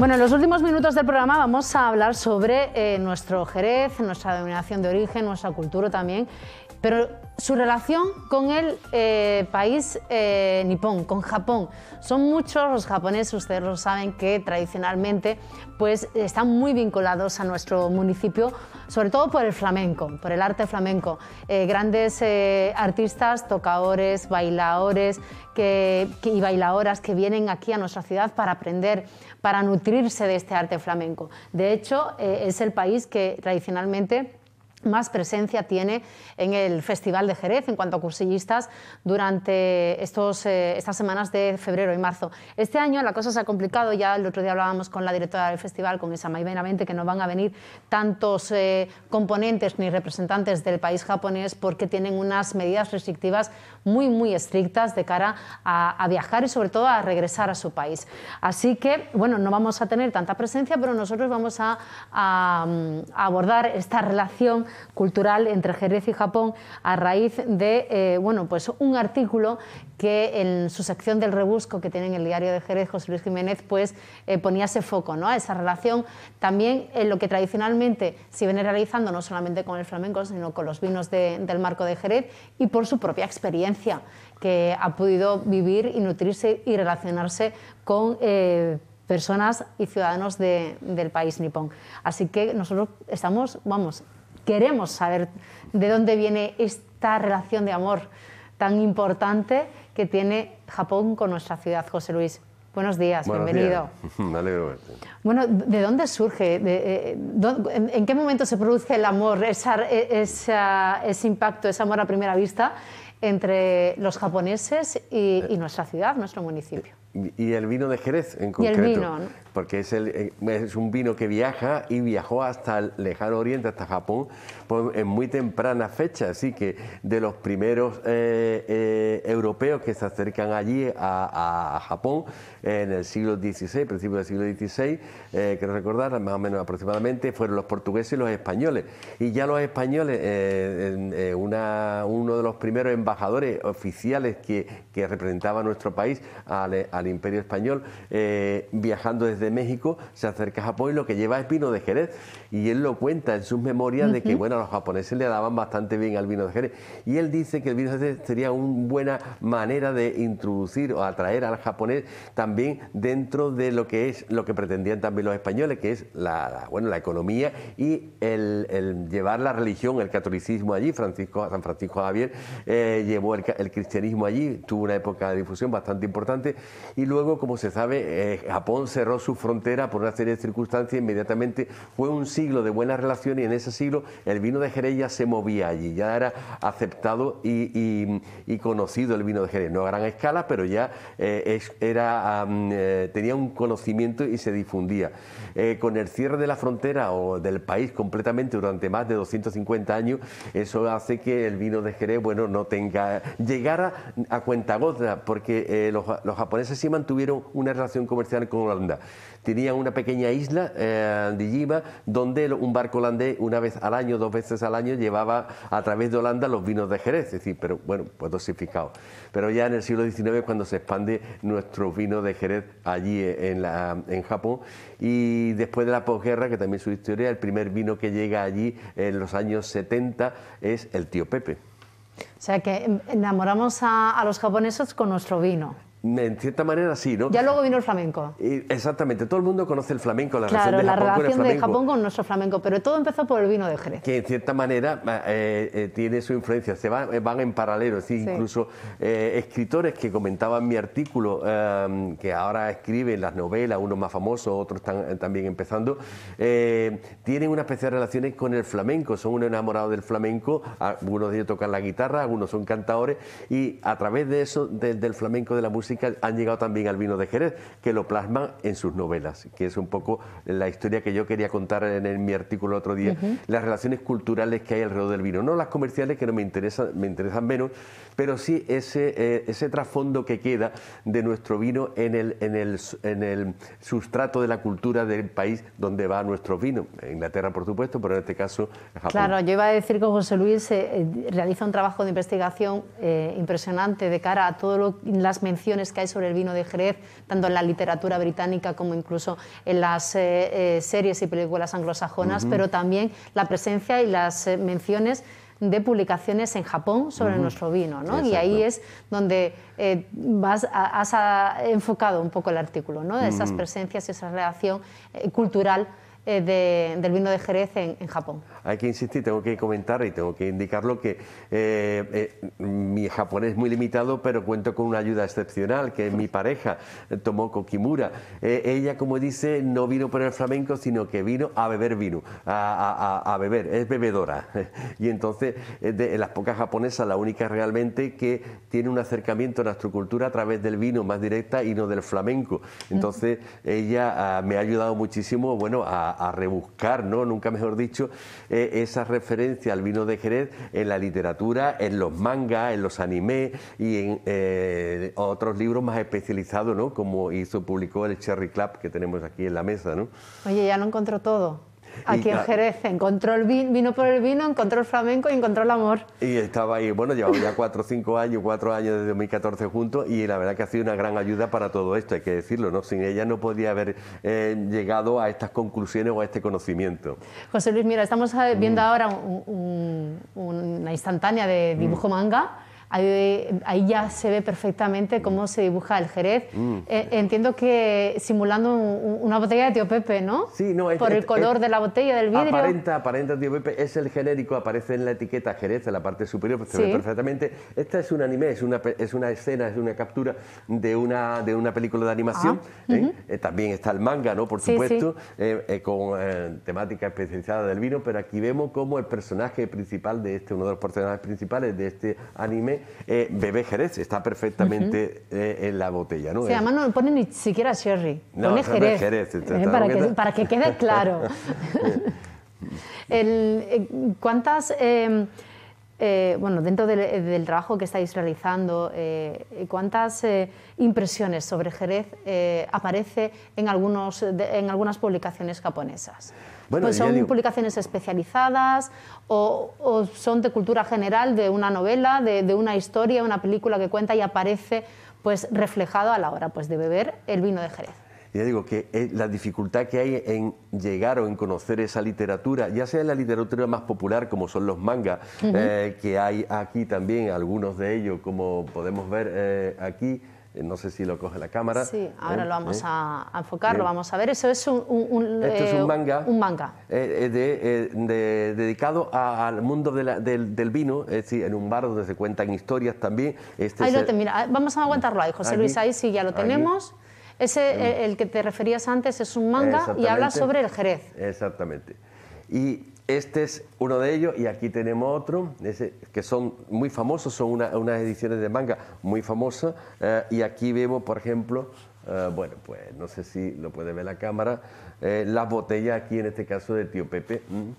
Bueno, en los últimos minutos del programa vamos a hablar sobre eh, nuestro Jerez, nuestra denominación de origen, nuestra cultura también, pero su relación con el eh, país eh, nipón, con Japón. Son muchos los japoneses, ustedes lo saben, que tradicionalmente pues, están muy vinculados a nuestro municipio, sobre todo por el flamenco, por el arte flamenco. grandes artistas, tocadores, bailadores y bailadoras que vienen aquí a nuestra ciudad para aprender para nutrirse de este arte flamenco. De hecho, eh, es el país que tradicionalmente más presencia tiene en el Festival de Jerez en cuanto a cursillistas durante estos, eh, estas semanas de febrero y marzo. Este año la cosa se ha complicado, ya el otro día hablábamos con la directora del festival, con esa Benavente, que no van a venir tantos eh, componentes ni representantes del país japonés porque tienen unas medidas restrictivas muy, muy estrictas de cara a, viajar y sobre todo a regresar a su país. Así que, bueno, no vamos a tener tanta presencia, pero nosotros vamos a abordar esta relación cultural entre Jerez y Japón a raíz de eh, bueno, pues un artículo que en su sección del rebusco que tiene en el diario de Jerez, José Luis Jiménez, pues eh, ponía ese foco, ¿no? a esa relación también en lo que tradicionalmente se viene realizando no solamente con el flamenco, sino con los vinos del marco de Jerez y por su propia experiencia que ha podido vivir y nutrirse y relacionarse con eh, personas y ciudadanos del país nipón. Así que nosotros estamos, vamos, queremos saber de dónde viene esta relación de amor tan importante que tiene Japón con nuestra ciudad, José Luis. Buenos días, bienvenido. Me alegro Bueno, ¿de dónde surge? Eh, en, qué momento se produce el amor, e, ese impacto, ese amor a primera vista entre los japoneses y, y nuestra ciudad, nuestro municipio? Y el vino de Jerez en concreto. Y el vino, Porque es, el, eh, un vino que viaja y viajó hasta el lejano oriente, hasta Japón, pues, en muy temprana fecha. Así que de los primeros eh, eh, europeos que se acercan allí a, Japón en el siglo XVI, principio del siglo XVI, quiero recordar, más o menos aproximadamente, fueron los portugueses y los españoles. Y ya los españoles, uno de los primeros embajadores oficiales que, que representaba nuestro país, al al Imperio Español, viajando desde México, se acerca a Japón y lo que lleva es vino de Jerez. Y él lo cuenta en sus memorias de que, bueno, los japoneses le daban bastante bien al vino de Jerez. Y él dice que el vino de Jerez sería una buena manera de introducir o atraer al japonés también dentro de lo que es lo que pretendían también los españoles, que es la, bueno, la economía y el, llevar la religión, el catolicismo allí. Francisco, San Francisco Javier eh, llevó el, el cristianismo allí, tuvo una época de difusión bastante importante y luego, como se sabe, eh, Japón cerró su frontera por una serie de circunstancias, inmediatamente fue un siglo de buenas relaciones y en ese siglo el vino de Jerez ya se movía allí, ya era aceptado y, conocido el vino de Jerez, no a gran escala, pero ya eh, era, eh, tenía un conocimiento y se difundía. con el cierre de la frontera o del país completamente durante más de 250 años, eso hace que el vino de Jerez, bueno, no tenga, llegara a cuentagota, porque los, los japoneses sí mantuvieron una relación comercial con Holanda. Tenían una pequeña isla eh, de donde un barco holandés una vez al año, dos veces al año llevaba a través de Holanda los vinos de Jerez, es decir, pero bueno, pues dosificado. Pero ya en el siglo XIX cuando se expande nuestro vino de Jerez allí en, la, en Japón y después de la posguerra, que también su historia, el primer vino que llega allí en los años 70 es el tío Pepe. O sea que enamoramos a los japoneses con nuestro vino. En cierta manera sí, ¿no? Ya luego vino el flamenco. exactamente, todo el mundo conoce el flamenco, la relación de la Japón relación con el de Japón con nuestro flamenco, pero todo empezó por el vino de Jerez. Que en cierta manera eh, eh, tiene su influencia, se van, eh, van en paralelo, es decir, incluso escritores que comentaban mi artículo, em, que ahora escriben las novelas, unos más famosos, otros están también empezando, tienen una especial relación con el flamenco, son un enamorado del flamenco, algunos de ellos tocan la guitarra, algunos son cantadores, y a través de eso, del flamenco, de la música, han llegado también al vino de Jerez, que lo plasman en sus novelas, que es un poco la historia que yo quería contar en, mi artículo el otro día, las relaciones culturales que hay alrededor del vino, no las comerciales que no me interesan, me interesan menos, pero sí ese, eh, ese trasfondo que queda de nuestro vino en el, en, el, en el sustrato de la cultura del país donde va nuestro vino, Inglaterra por supuesto, pero en este caso Japón. Claro, yo iba a decir que José Luis eh, realiza un trabajo de investigación eh, impresionante de cara a todas las menciones menciones que hay sobre el vino de Jerez, tanto en la literatura británica como incluso en las eh, eh, series y películas anglosajonas, pero también la presencia y las menciones de publicaciones en Japón sobre nuestro vino, ¿no? Y ahí es donde vas, has enfocado un poco el artículo, ¿no? De esas presencias y esa relación cultural eh, del vino de Jerez en, Japón. Hay que insistir, tengo que comentar y tengo que indicarlo que eh, eh, mi japonés es muy limitado, pero cuento con una ayuda excepcional, que es mi pareja, Tomoko Kimura. ella, como dice, no vino por el flamenco, sino que vino a beber vino, a, beber, es bebedora. y entonces, de las pocas japonesas, la única realmente que tiene un acercamiento a nuestra cultura a través del vino más directa y no del flamenco. Entonces, ella ah, me ha ayudado muchísimo, bueno, a a, rebuscar, ¿no? nunca mejor dicho, eh, esa referencia al vino de Jerez en la literatura, en los mangas, en los animes y en eh, otros libros más especializados, ¿no? como hizo, publicó el Cherry Club que tenemos aquí en la mesa. ¿no? Oye, ya lo encontró todo. Aquí en Jerez encontró el vino, vino por el vino, encontró el flamenco y encontró el amor. Y estaba ahí, bueno, llevamos ya cuatro o cinco años, cuatro años desde 2014 juntos y la verdad que ha sido una gran ayuda para todo esto, hay que decirlo, ¿no? Sin ella no podía haber eh, llegado a estas conclusiones o a este conocimiento. José Luis, mira, estamos eh, viendo mm. ahora una instantánea de dibujo mm. manga Ahí, ya se ve perfectamente cómo se dibuja el Jerez. Mm. Eh, entiendo que simulando una botella de Tío Pepe, ¿no? Sí, no, es, Por el color de la botella, del vidrio. Aparenta, aparenta Tío Pepe, es el genérico, aparece en la etiqueta Jerez, en la parte superior, se ve perfectamente. Esta es un anime, es una, es una escena, es una captura de una, de una película de animación. Ah, ¿eh? Eh, también está el manga, ¿no? Por supuesto, con temática especializada del vino, pero aquí vemos cómo el personaje principal de este, uno de los personajes principales de este anime, eh, bebé Jerez, está perfectamente eh, en la botella. ¿no? Sí, además no pone ni siquiera sherry, pone Jerez, eh, para, que, para, que, quede claro. ¿Cuántas... Em, bueno, dentro del, trabajo que estáis realizando, ¿cuántas impresiones sobre Jerez aparece en, algunos, en algunas publicaciones japonesas? Pues son publicaciones especializadas o, son de cultura general, de una novela, de, una historia, una película que cuenta y aparece pues reflejado a la hora pues, de beber el vino de Jerez. Ya digo que la dificultad que hay en llegar o en conocer esa literatura, ya sea en la literatura más popular como son los mangas, eh, que hay aquí también algunos de ellos, como podemos ver eh, aquí, eh, no sé si lo coge la cámara. Sí, ahora ¿eh? lo vamos ¿Eh? a, enfocar, lo vamos a ver. Eso es un, Esto es un manga. Un manga. dedicado al mundo del, vino, es decir, en un bar donde se cuentan historias también. Este ahí lo mira, vamos a aguantarlo ahí, José Luis, ahí sí ya lo tenemos. Ese, el, que te referías antes, es un manga y habla sobre el Jerez. Exactamente. Y este es uno de ellos y aquí tenemos otro, que son muy famosos, son unas ediciones de manga muy famosas. Eh, y aquí vemos, por ejemplo, eh, bueno, pues no sé si lo puede ver la cámara, eh, las botellas aquí en este caso de Tío Pepe. Mm,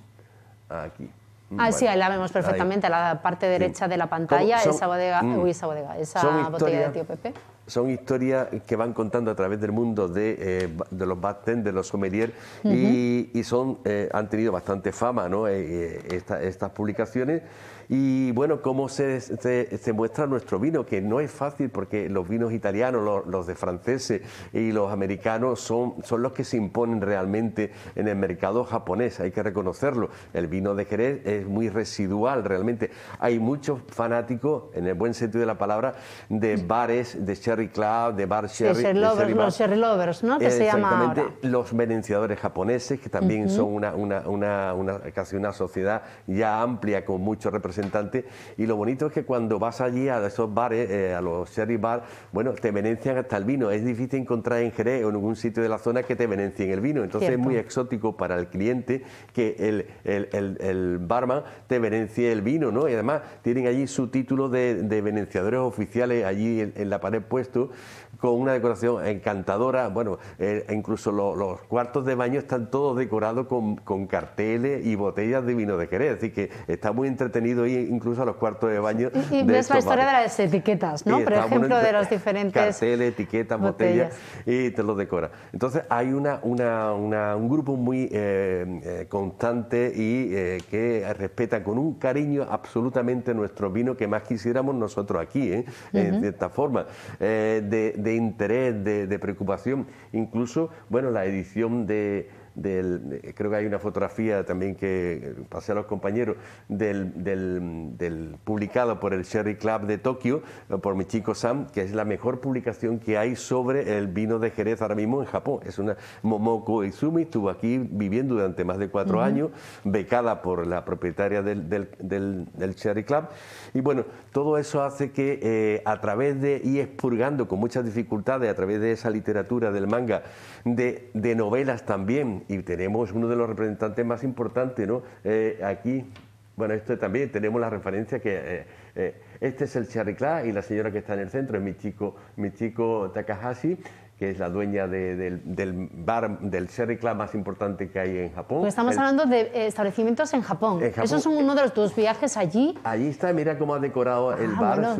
aquí. Mm, ah, sí, ahí la vemos perfectamente, a la parte derecha de la pantalla, esa bodega, mm, esa bodega, esa botella de Tío Pepe son historias que van contando a través del mundo de, eh, de los bartenders, de los sommeliers, y, son, eh, han tenido bastante fama ¿no? Eh, estas publicaciones y bueno, cómo se, se, muestra nuestro vino, que no es fácil porque los vinos italianos, los, de franceses y los americanos son, son los que se imponen realmente en el mercado japonés, hay que reconocerlo. El vino de Jerez es muy residual realmente. Hay muchos fanáticos, en el buen sentido de la palabra, de bares, de Cherry Club, de bar Cherry. los Cherry Lovers, ¿no? Que se llama ahora. Los menenciadores japoneses, que también son una, una, una, casi una sociedad ya amplia con muchos representantes y lo bonito es que cuando vas allí a esos bares, eh, a los sherry bar, bueno, te venencian hasta el vino. Es difícil encontrar en Jerez o en ningún sitio de la zona que te venencien el vino. Entonces es muy exótico para el cliente que el, el, el, barman te venencie el vino, ¿no? Y además tienen allí su título de, de venenciadores oficiales allí en, la pared puesto con una decoración encantadora. Bueno, eh, incluso los cuartos de baño están todos decorados con, con, carteles y botellas de vino de Jerez. Así que está muy entretenido ir incluso a los cuartos de baño. Y, ves la historia de las etiquetas, ¿no? Por ejemplo, de los diferentes. Carteles, etiquetas, botellas, y te los decora. Entonces hay una, una, un grupo muy eh, eh, constante y que respeta con un cariño absolutamente nuestro vino que más quisiéramos nosotros aquí, en cierta forma. de, de, interés, de, de preocupación. Incluso, bueno, la edición de del, creo que hay una fotografía también que pasé a los compañeros, del, del, publicado por el Sherry Club de Tokio, eh, por mi chico Sam, que es la mejor publicación que hay sobre el vino de Jerez ahora mismo en Japón. Es una Momoko Izumi, estuvo aquí viviendo durante más de cuatro años, becada por la propietaria del, del, Sherry Club. Y bueno, todo eso hace que eh, a través de, y expurgando con muchas dificultades, a través de esa literatura del manga, de, de novelas también, y tenemos uno de los representantes más importantes, ¿no? Eh, aquí, bueno, esto también tenemos la referencia que eh, eh, este es el chariclá y la señora que está en el centro es mi chico, mi chico Takahashi que es la dueña del, bar, del Sherry Club más importante que hay en Japón. Pues estamos hablando de eh, establecimientos en Japón. Eso es uno de tus viajes allí. Allí está, mira cómo ha decorado el ah, bar.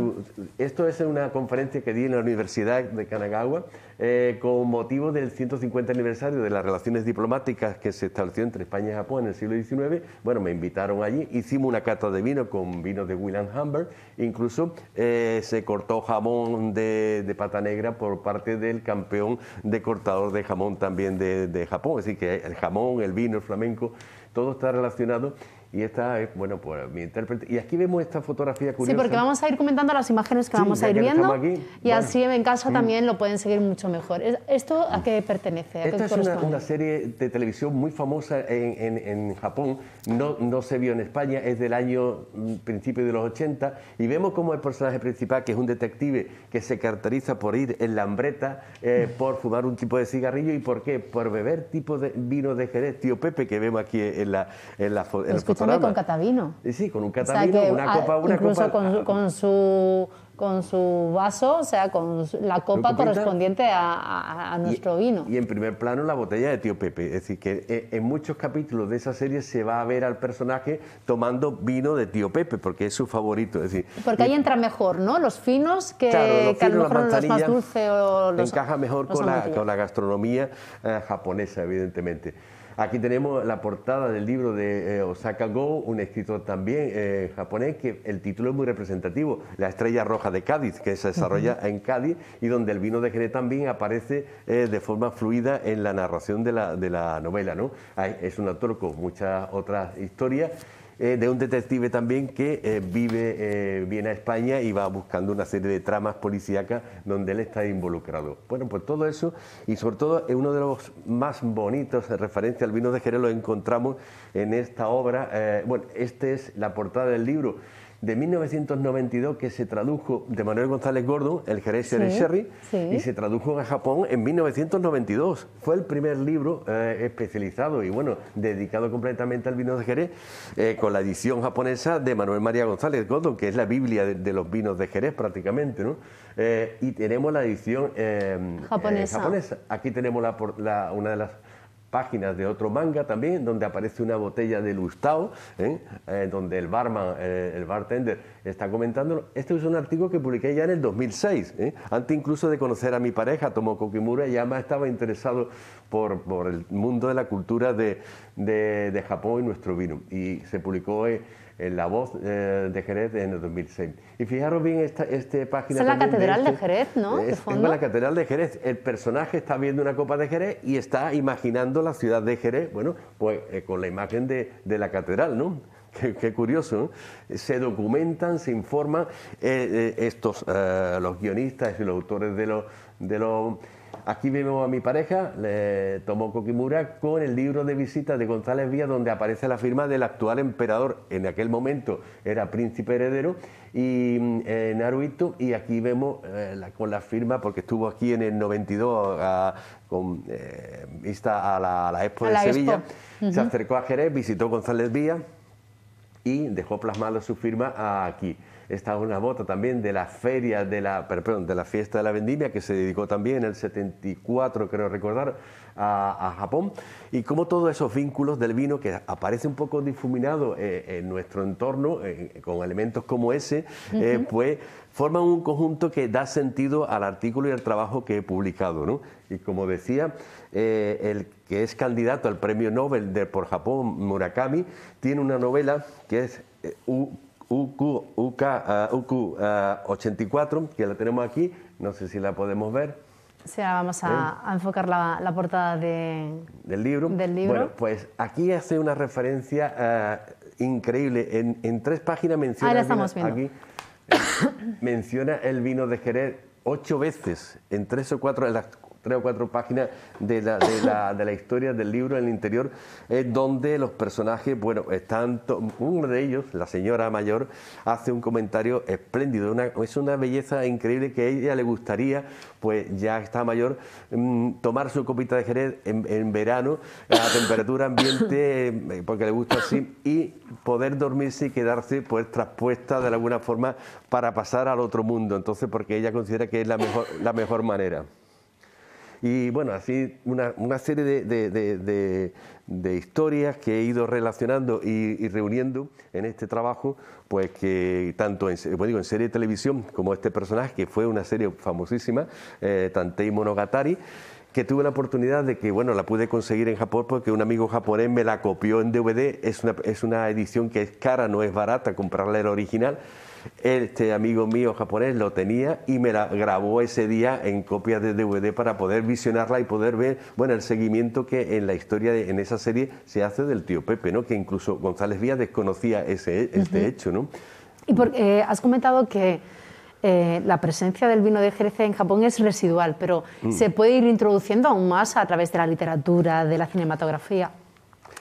esto es una conferencia que di en la Universidad de Kanagawa eh, con motivo del 150 aniversario de las relaciones diplomáticas que se estableció entre España y Japón en el siglo XIX. Bueno, me invitaron allí, hicimos una cata de vino con vino de William Humber, incluso eh, se cortó jamón de, de pata negra por parte del campeón de cortador de jamón también de, de Japón. Así que el jamón, el vino, el flamenco, todo está relacionado y esta es, bueno, pues mi intérprete. Y aquí vemos esta fotografía curiosa. Sí, porque vamos a ir comentando las imágenes que vamos a ir viendo. y así en casa también lo pueden seguir mucho mejor. ¿Esto a qué pertenece? Esta es una, serie de televisión muy famosa en, en, Japón. No, no, se vio en España, es del año mm, principio de los 80. Y vemos como el personaje principal, que es un detective que se caracteriza por ir en la hambreta, eh, por fumar un tipo de cigarrillo. ¿Y por qué? Por beber tipo de vino de Jerez, tío Pepe, que vemos aquí en la, en la, en la con catavino. Sí, con un catavino, una copa, una incluso Con, con, su con su vaso, o sea, con la copa correspondiente a, nuestro vino. Y en primer plano la botella de Tío Pepe. Es decir, que eh, en muchos capítulos de esa serie se va a ver al personaje tomando vino de Tío Pepe, porque es su favorito. Es decir, porque ahí entra mejor, ¿no? Los finos, que, a lo mejor los más dulces o los Encaja mejor con la, con la, gastronomía eh, japonesa, evidentemente. Aquí tenemos la portada del libro de eh, Osaka Go, un escritor también eh, japonés, que el título es muy representativo, La estrella roja de Cádiz, que se desarrolla en Cádiz y donde el vino de Jerez también aparece eh, de forma fluida en la narración de la, de la novela. ¿no? es un autor con muchas otras historias eh, de un detective también que eh, vive, eh, viene a España y va buscando una serie de tramas policíacas donde él está involucrado. Bueno, pues todo eso y sobre todo uno de los más bonitos de referencia al vino de Jerez lo encontramos en esta obra. bueno, esta es la portada del libro de 1992 que se tradujo de Manuel González Gordo, El Jerez sí, Sherry, y se tradujo a Japón en 1992. Fue el primer libro eh, especializado y bueno, dedicado completamente al vino de Jerez, eh, con la edición japonesa de Manuel María González Gordo, que es la Biblia de, los vinos de Jerez prácticamente, ¿no? Eh, y tenemos la edición japonesa. Aquí tenemos la, una de las páginas de otro manga también, donde aparece una botella de Lustau, ¿eh? Eh, donde el barman, eh, el bartender, está comentándolo. Este es un artículo que publiqué ya en el 2006, antes incluso de conocer a mi pareja, Tomoko Kimura, ya más estaba interesado por, por el mundo de la cultura de, de, de Japón y nuestro vino. Y se publicó en La Voz eh, de Jerez en el 2006. Y fijaros bien esta, esta página. Es la Catedral de, Jerez, ¿no? Es, la Catedral de Jerez. El personaje está viendo una copa de Jerez y está imaginando la ciudad de Jerez, bueno, pues eh, con la imagen de, de, la catedral, ¿no? Qué, curioso, ¿no? Se documentan, se informan eh, estos, los guionistas y los autores de los... De los Aquí vemos a mi pareja, Tomoko Kimura, con el libro de visitas de González Vía, donde aparece la firma del actual emperador. En aquel momento era príncipe heredero y eh, Naruhito. Y aquí vemos eh, con la firma, porque estuvo aquí en el 92 con eh, vista a la, Expo de Sevilla. Se acercó a Jerez, visitó González Vía y dejó plasmada su firma aquí. Esta es una bota también de la feria, de la, perdón, de la fiesta de la vendimia, que se dedicó también en el 74, creo recordar, a, Japón. Y como todos esos vínculos del vino que aparece un poco difuminado eh, en nuestro entorno, eh, con elementos como ese, eh, pues forman un conjunto que da sentido al artículo y al trabajo que he publicado. ¿no? Y como decía, el que es candidato al premio Nobel de, por Japón, Murakami, tiene una novela que es UK UK84, que la tenemos aquí, no sé si la podemos ver. Sí, ahora vamos a, enfocar la, portada de, del, libro. del libro. Bueno, pues aquí hace una referencia increíble. En, tres páginas menciona, Ahí estamos viendo. aquí, menciona el vino de Jerez ocho veces, en tres o cuatro, en las tres o cuatro páginas de la, de la, de la historia del libro en el interior, es donde los personajes, bueno, están, uno de ellos, la señora mayor, hace un comentario espléndido, una, es una belleza increíble que a ella le gustaría, pues ya está mayor, mm, tomar su copita de jerez en, en verano, a temperatura ambiente, eh, porque le gusta así, y poder dormirse y quedarse pues traspuesta de alguna forma para pasar al otro mundo, entonces porque ella considera que es la mejor, la mejor manera. Y bueno, así una, una serie de, de, historias que he ido relacionando y, reuniendo en este trabajo, pues que tanto en, digo, en serie de televisión como este personaje, que fue una serie famosísima, eh, Tantei Monogatari, que tuve la oportunidad de que, bueno, la pude conseguir en Japón porque un amigo japonés me la copió en DVD, es una, es una edición que es cara, no es barata comprarla el original, este amigo mío japonés lo tenía y me la grabó ese día en copias de DVD para poder visionarla y poder ver, bueno, el seguimiento que en la historia, de, en esa serie, se hace del tío Pepe, ¿no? Que incluso González Víaz desconocía ese, este hecho, ¿no? Y porque eh, has comentado que eh, la presencia del vino de Jerez en Japón es residual, pero mm. se puede ir introduciendo aún más a través de la literatura, de la cinematografía,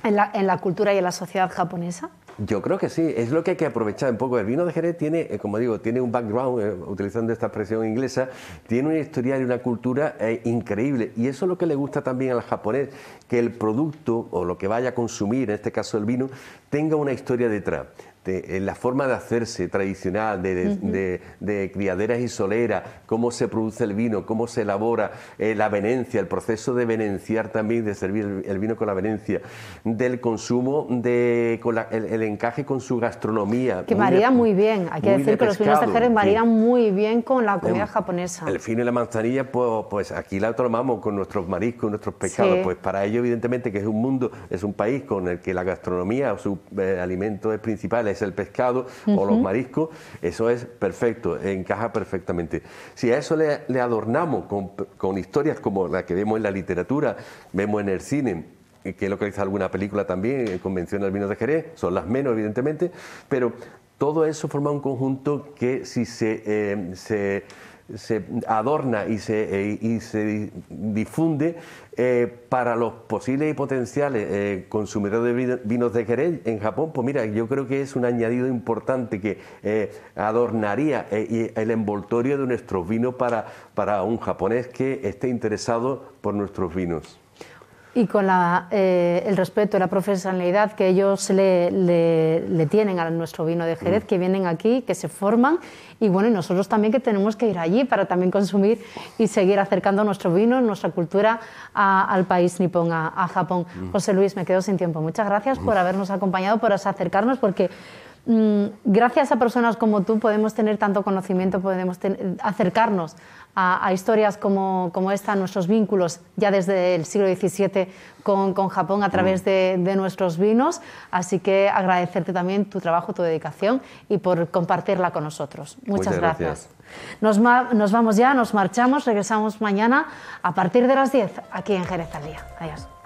en la, en la cultura y en la sociedad japonesa. Yo creo que sí, es lo que hay que aprovechar un poco. El vino de Jerez tiene, eh, como digo, tiene un background, eh, utilizando esta expresión inglesa, tiene una historia y una cultura eh, increíble. Y eso es lo que le gusta también al japonés, que el producto o lo que vaya a consumir, en este caso el vino, tenga una historia detrás de, la forma de hacerse tradicional, de, criaderas y soleras, cómo se produce el vino, cómo se elabora eh, la venencia, el proceso de venenciar también, de servir el, vino con la venencia, del consumo, de, con el, encaje con su gastronomía. Que varía muy bien, hay que decir que los vinos de Jerez varían muy bien con la comida japonesa. El fino y la manzanilla, pues, pues aquí la tomamos con nuestros mariscos, nuestros pescados, pues para ello evidentemente que es un mundo, es un país con el que la gastronomía, su eh, alimento es principal, es el pescado o los mariscos, eso es perfecto, encaja perfectamente. Si a eso le, adornamos con, historias como la que vemos en la literatura, vemos en el cine, que localiza alguna película también, en Convención del Vino de Jerez, son las menos evidentemente, pero todo eso forma un conjunto que si se, eh, se se adorna y se, eh, se difunde eh, para los posibles y potenciales eh, consumidores de vinos de Jerez en Japón, pues mira, yo creo que es un añadido importante que adornaría el envoltorio de nuestros vinos para, para un japonés que esté interesado por nuestros vinos. Y con el respeto y la profesionalidad que ellos le, le, tienen a nuestro vino de Jerez, mm. que vienen aquí, que se forman y bueno, y nosotros también que tenemos que ir allí para también consumir y seguir acercando nuestro vino, nuestra cultura al país nipón, a, Japón. Mm. José Luis, me quedo sin tiempo. Muchas gracias por habernos acompañado, por acercarnos, porque gracias a personas como tú podemos tener tanto conocimiento, podemos acercarnos a, historias como, como, esta, nuestros vínculos ya desde el siglo XVII con, con Japón a través de, de, nuestros vinos. Así que agradecerte también tu trabajo, tu dedicación y por compartirla con nosotros. Muchas, gracias. Nos, nos, vamos ya, nos marchamos, regresamos mañana a partir de las 10 aquí en Jerez al Día. Adiós.